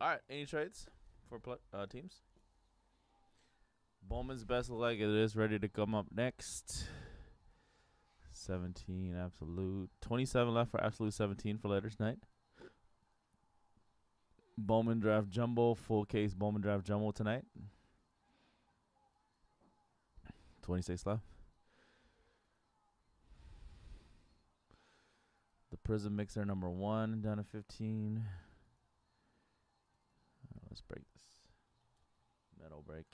All right, any trades for uh, teams? Bowman's best it is ready to come up next. 17 absolute. 27 left for absolute 17 for later tonight. Bowman draft jumbo, full case Bowman draft jumbo tonight. 26 left. The Prizm Mixer number one down to 15. Let's break this. Metal break.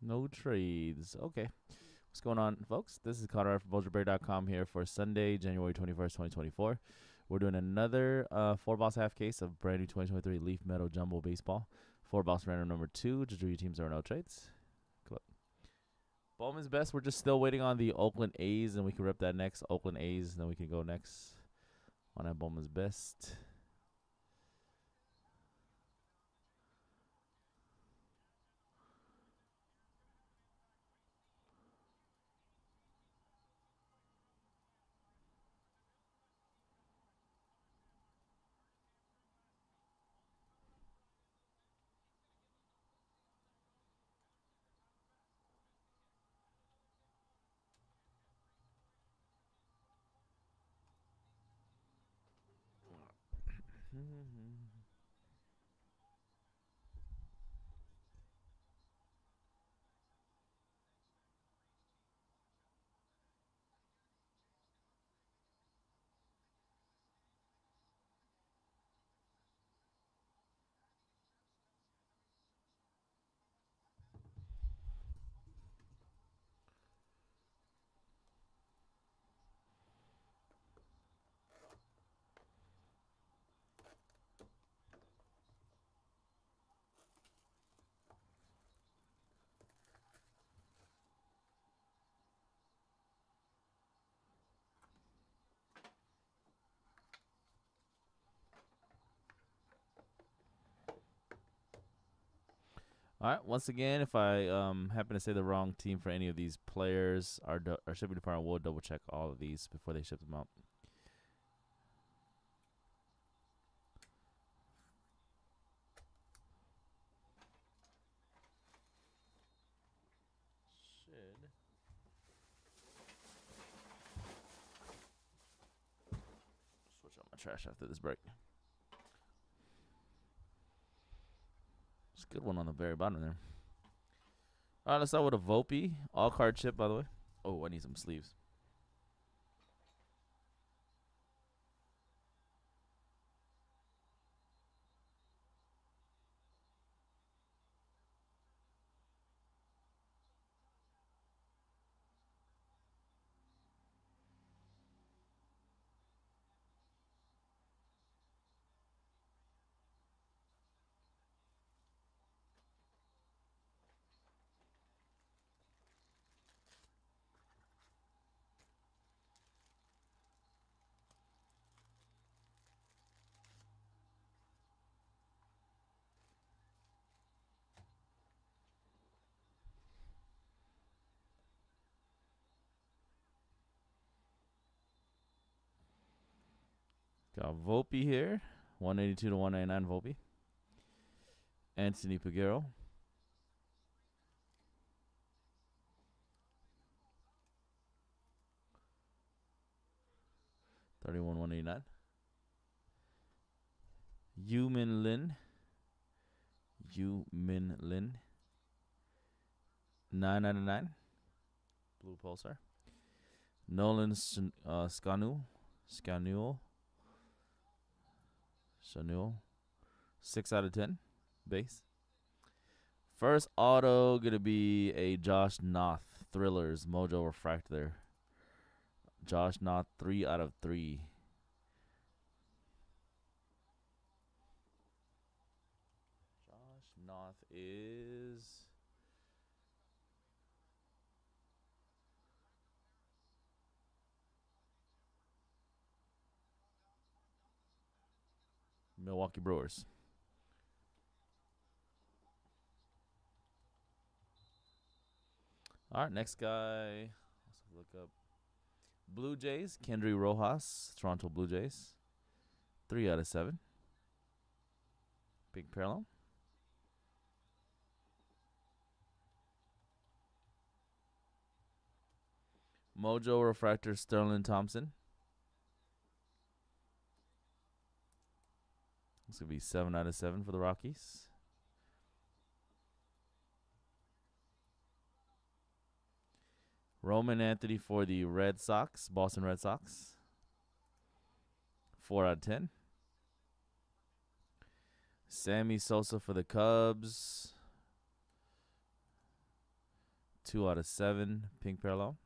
No trades. Okay. What's going on, folks? This is Conrad from Mojobreak.com here for Sunday, January 21st, 2024. We're doing another uh, four box half case of brand new 2023 Leaf Metal Jumbo Baseball. Four box random number two. Just your teams are no trades. Cool. Bowman's best. We're just still waiting on the Oakland A's, and we can rip that next. Oakland A's, and then we can go next on that Bowman's best. Mm-hmm. All right. Once again, if I um, happen to say the wrong team for any of these players, our, our shipping department will double check all of these before they ship them out. Should. Switch out my trash after this break. It's a good one on the very bottom there. All right, let's start with a Volpe. All card chip, by the way. Oh, I need some sleeves. Got Volpe here. 182 to 199 Volpe. Anthony Pagero. Thirty-one one eighty-nine. Yu Min Lin. Yu Min Lin. Nine ninety nine. Blue Pulsar. Nolan Sn- uh, Scanu. Schanuel. Chanel. Six out of ten. Base. First auto gonna be a Josh Knoth Thrillers Mojo Refractor. Josh Knoth three out of three. Josh Knoth is Milwaukee Brewers. All right, next guy. Let's look up Blue Jays. Kendry Rojas, Toronto Blue Jays. Three out of seven. Big parallel. Mojo Refractor Sterling Thompson. This could be seven out of seven for the Rockies. Roman Anthony for the Red Sox, Boston Red Sox. Four out of ten. Sammy Sosa for the Cubs. Two out of seven. Pink parallel.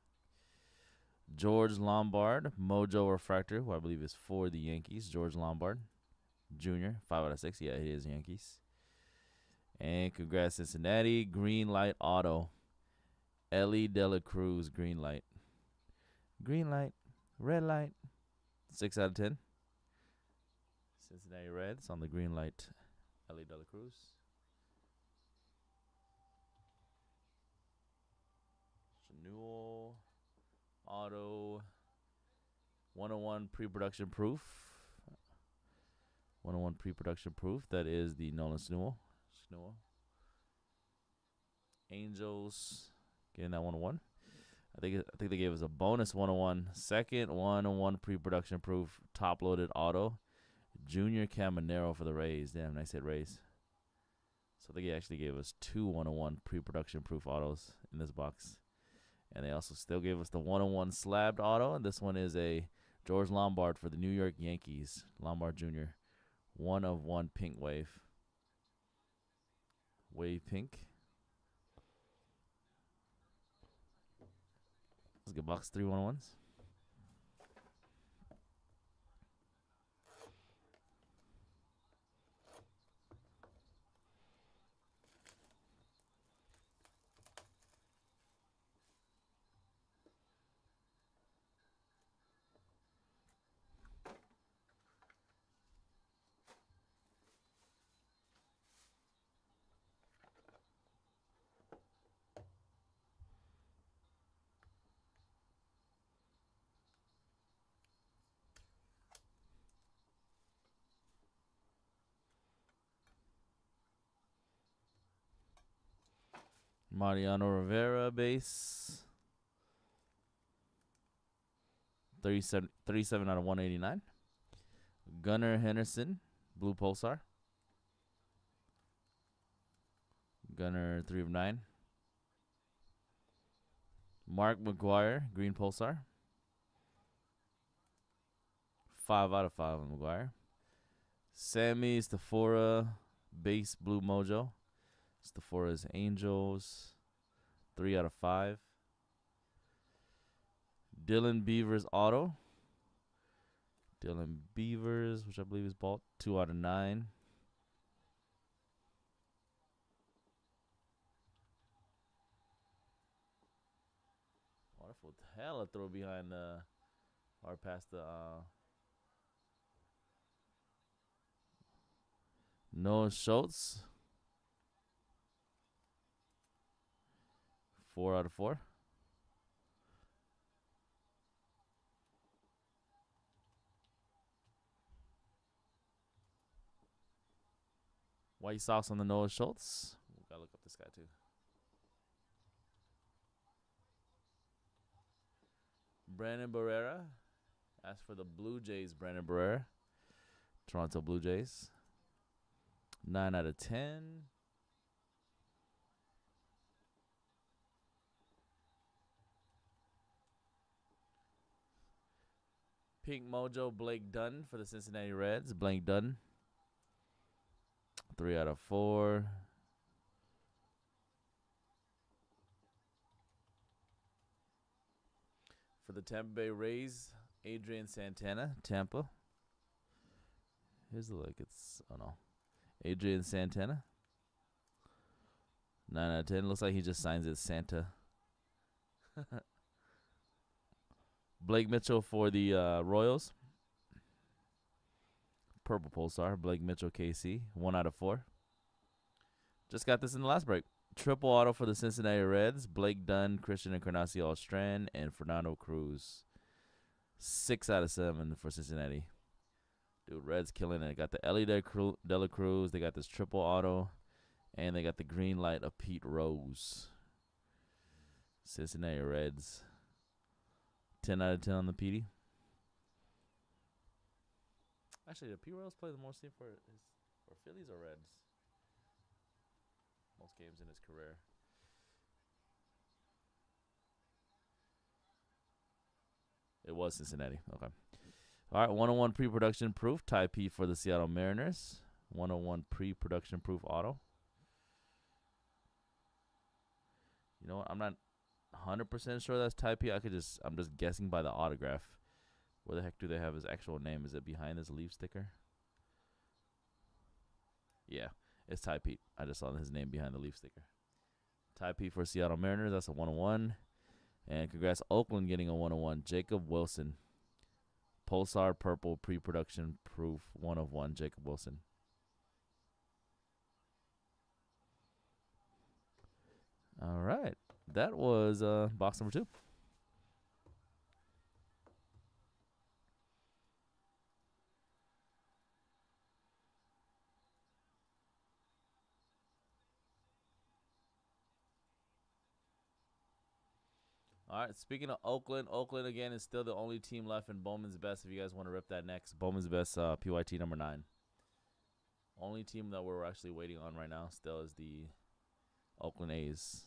George Lombard, Mojo Refractor, who I believe is for the Yankees. George Lombard Jr., five out of six. Yeah, he is Yankees. And congrats, Cincinnati. Green light auto. Elly De La Cruz, green light. Green light, red light. Six out of ten. Cincinnati Reds on the green light. Elly De La Cruz. Newell auto 101 pre-production proof 101 pre-production proof that is the Nolan Snow Snow Angels getting that 101 I think I think they gave us a bonus 101 second 101 pre-production proof top loaded auto Junior Caminero for the Rays damn nice hit Rays so they actually gave us two 101 pre-production proof autos in this box and they also still gave us the one on one slabbed auto. And this one is a George Lombard for the New York Yankees. Lombard Jr. One of one pink wave. Wave pink. Let's get box three one on ones. Mariano Rivera base. 37, 37 out of 189. Gunnar Henderson, blue pulsar. Gunnar 3 of 9. Mark McGwire, green pulsar. 5 out of 5 on McGwire. Sammy Stafura, base blue mojo. Stafura's Angels, three out of five. Dylan Beavers Auto. Dylan Beavers, which I believe is bought, two out of nine. Wonderful hella throw behind the or past the uh Noah Schultz. Four out of four. White Sox on the Noah Schultz. We gotta look up this guy too. Brandon Barriera. As for the Blue Jays, Brandon Barriera. Toronto Blue Jays. Nine out of ten. Pink Mojo Blake Dunn for the Cincinnati Reds. Blake Dunn. Three out of four. For the Tampa Bay Rays, Adrian Santana, Tampa. Here's a look. It's oh no, Adrian Santana. Nine out of ten. Looks like he just signs it Santa. Blake Mitchell for the uh, Royals. Purple Pulsar, Blake Mitchell, KC, one out of four. Just got this in the last break. Triple auto for the Cincinnati Reds, Blake Dunn, Christian Encarnacion Strand, and Fernando Cruz. Six out of seven for Cincinnati. Dude, Reds killing it. Got the Elly De, Cru- De La Cruz. They got this triple auto. And they got the green light of Pete Rose. Cincinnati Reds. 10 out of 10 on the PD. Actually, did Pete Rose play the most team for his for Phillies or Reds? Most games in his career. It was Cincinnati. Okay. All right, 101 pre-production proof. Ty P for the Seattle Mariners. 101 pre-production proof auto. You know what? I'm not 100% sure that's Ty P. I could just I'm just guessing by the autograph. Where the heck do they have his actual name? Is it behind his leaf sticker? Yeah, it's Tai Peete. I just saw his name behind the leaf sticker. Tai Peete for Seattle Mariners. That's a 101. And congrats, Oakland getting a 101. Jacob Wilson. Pulsar Purple pre production proof 1 of 1. Jacob Wilson. All right. That was uh, box number two. All right. Speaking of Oakland, Oakland again is still the only team left in Bowman's Best. If you guys want to rip that next, Bowman's Best uh, PYT number nine. Only team that we're actually waiting on right now still is the Oakland A's.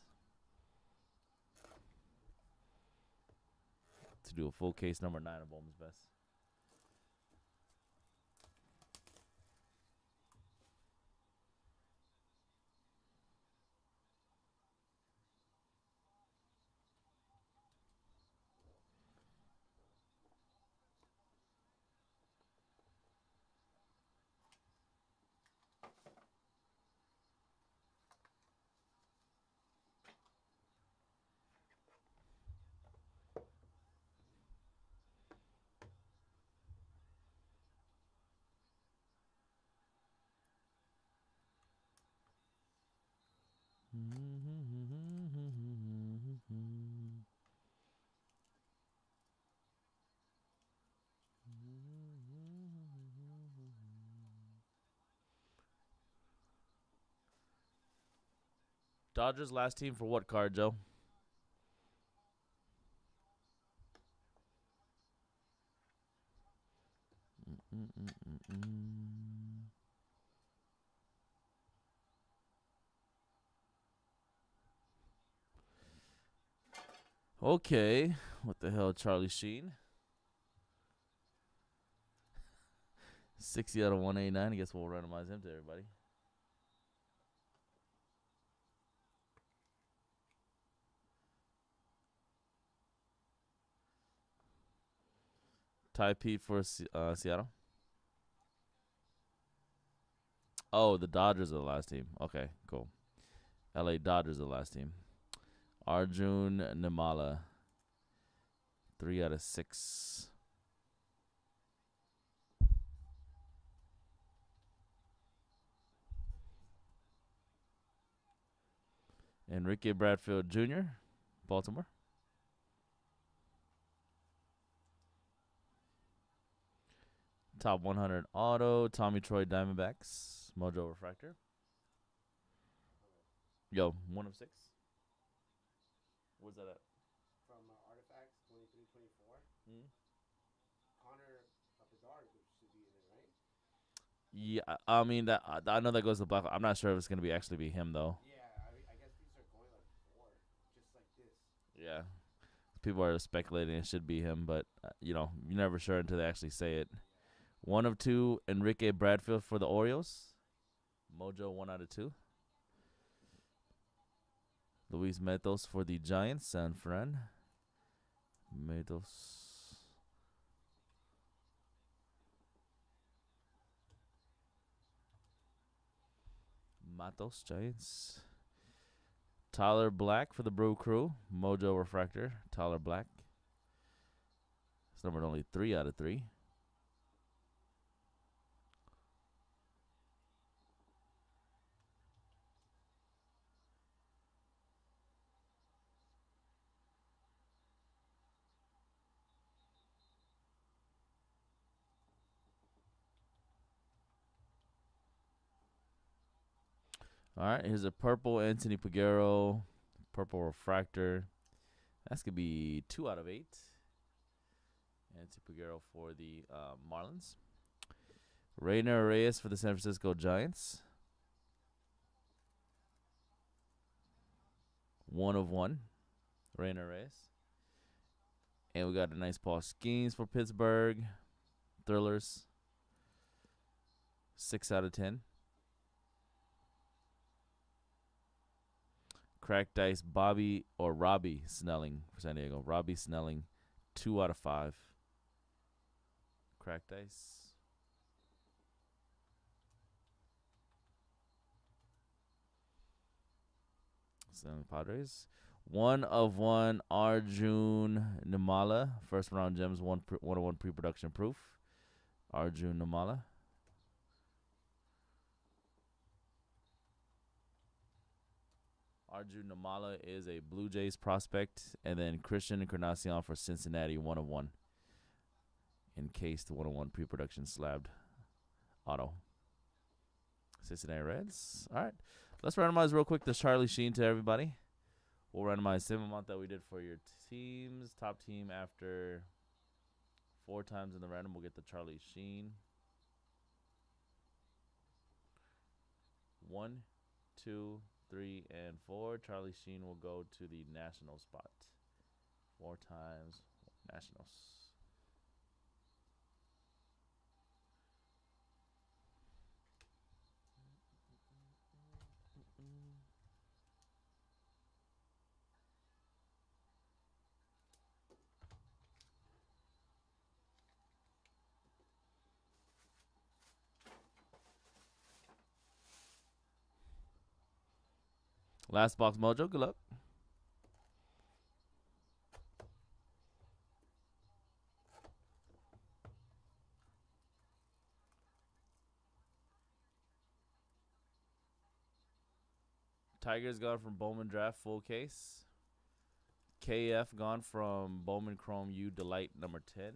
To do a full case number nine of Bowman's Best. Dodgers last team for what card, Joe? Mm-mm-mm-mm-mm. Okay, what the hell, Charlie Sheen? 60 out of 189. I guess we'll randomize him to everybody. Tai Peete for uh, Seattle. Oh, the Dodgers are the last team. Okay, cool. LA Dodgers are the last team. Arjun Nimmala. Three out of six. Enrique Bradfield Jr., Baltimore. Top 100 auto, Tommy Troy Diamondbacks, Mojo Refractor. Yo, one of six. Where's that at? from uh, Artifacts 2324. Hmm? Connor Bedard should be in it, right? Yeah, I mean that. I I know that goes to black. I'm not sure if it's gonna be actually be him though. Yeah, I, I guess these are going like four, just like this. Yeah, people are speculating it should be him, but uh, you know you're never sure until they actually say it. One of two, Enrique Bradfield for the Orioles. Mojo one out of two. Luis Metos for the Giants, San Fran. Metos. Matos Giants. Tyler Black for the Brew Crew. Mojo Refractor. Tyler Black. It's numbered only three out of three. All right, here's a purple Anthony Pagero, purple refractor. That's gonna be two out of eight. Anthony Pagero for the uh, Marlins. Rayner Arias for the San Francisco Giants. One of one. Rayner Arias. And we got a nice Paul Skenes for Pittsburgh. Thrillers. Six out of ten. Crack dice Bobby or Robbie Snelling for San Diego. Robbie Snelling, two out of five. Crack dice. Snelling Padres. One of one Arjun Nimmala. First round gems, one of one pre production proof. Arjun Nimmala. Arjun Nimmala is a Blue Jays prospect, and then Christian Encarnacion for Cincinnati, one of one. Encased one of one pre production slabbed auto. Cincinnati Reds. All right. Let's randomize real quick the Charlie Sheen to everybody. We'll randomize same amount that we did for your teams. Top team after four times in the random we'll get the Charlie Sheen. One, two, three, and four. Charlie Sheen will go to the national spot. Four times nationals. Last box mojo. Good luck. Tigers gone from Bowman Draft full case. KF gone from Bowman Chrome U Delight number 10.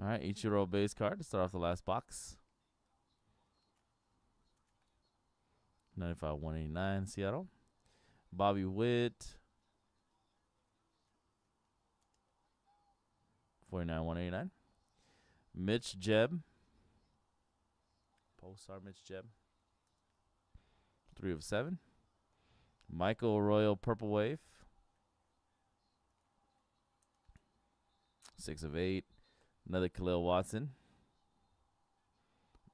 All right, Ichiro base card to start off the last box. 95 189 Seattle. Bobby Witt. 49 189. Mitch Jebb. Pulsar Mitch Jebb. 3 of 7. Michael Royal Purple Wave. 6 of 8. Another Khalil Watson.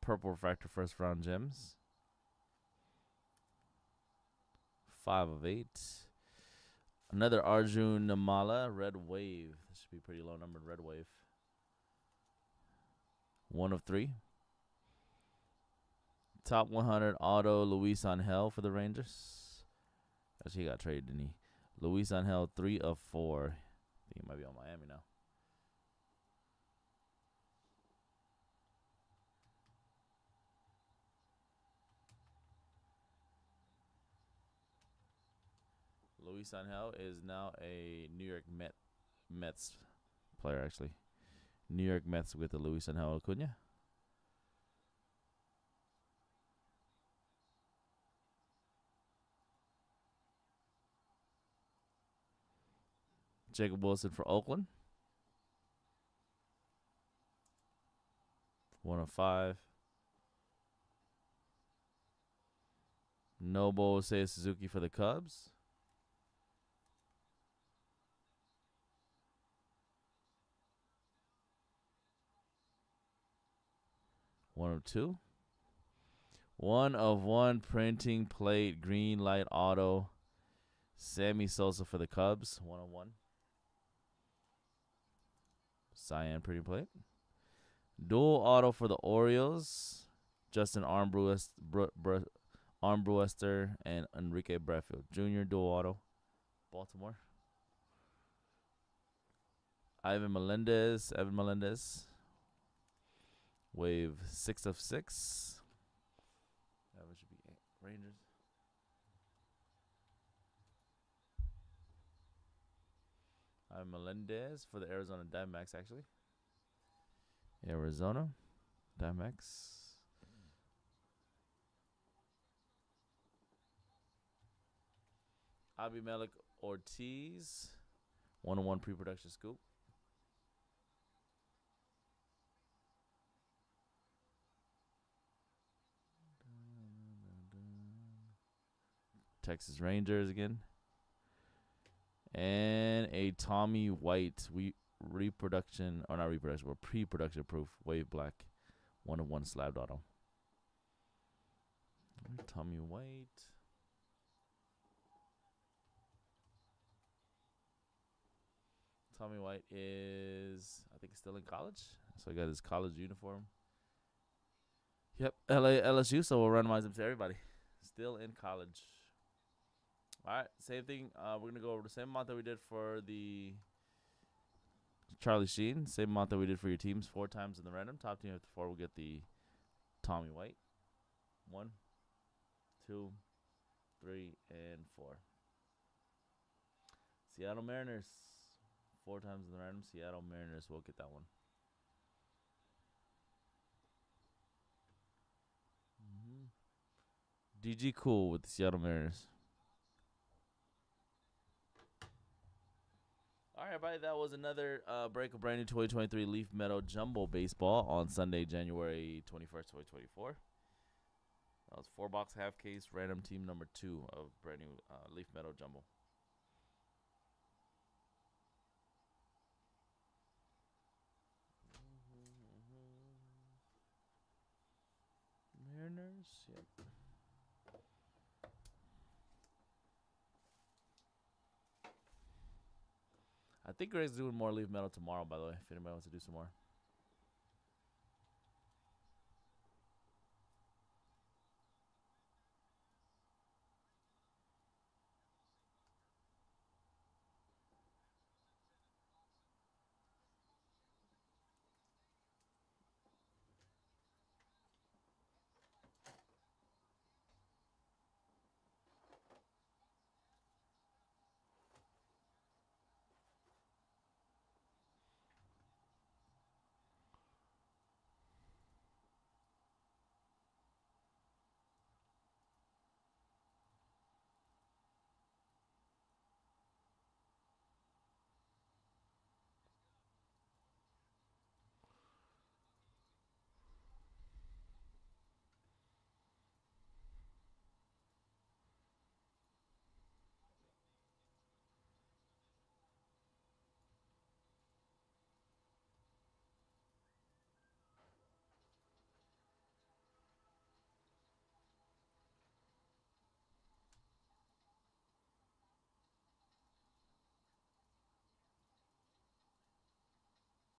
Purple Refractor first round gems. Five of eight. Another Arjun Nimmala, Red Wave. This should be pretty low numbered Red Wave. One of three. Top 100 auto Luis Angel for the Rangers. Actually, he got traded, didn't he? Luis Angel, three of four. I think he might be on Miami now. Luis Angel is now a New York Met Mets player, actually. New York Mets with the Luis Angel Acuna. Jacob Wilson for Oakland. One of five. Noble Seiya Suzuki for the Cubs. One of two. One of one printing plate, green light auto. Sammy Sosa for the Cubs. One of one. Cyan printing plate. Dual auto for the Orioles. Justin Armbruster, and Enrique Bradfield Jr. Dual auto. Baltimore. Ivan Melendez. Evan Melendez. Wave six of six. That should be. Rangers. Ivan Melendez for the Arizona Diamondbacks, actually. Arizona Diamondbacks. Abimelec Ortiz. One on one pre production scoop. Texas Rangers again. And a Tommy White we reproduction or not reproduction, but pre-production proof wave black, one of one slabbed auto. Tommy White. Tommy White is, I think, still in college. So he got his college uniform. Yep, LA LSU. So we'll randomize him to everybody. Still in college. All right, same thing. Uh, we're gonna go over the same amount that we did for the Charlie Sheen. Same amount that we did for your teams. Four times in the random. Top team after four will get the Tommy White. One, two, three, and four. Seattle Mariners. Four times in the random. Seattle Mariners will get that one. Mm-hmm. DG Cool with the Seattle Mariners. All right, everybody. That was another uh, break of brand new 2023 Leaf Metal Jumbo Baseball on Sunday, January 21st, 2024. That was four box half case random team number two of brand new uh, Leaf Metal Jumbo. Mariners, yep. I think Greg's doing more leaf metal tomorrow, by the way, if anybody wants to do some more.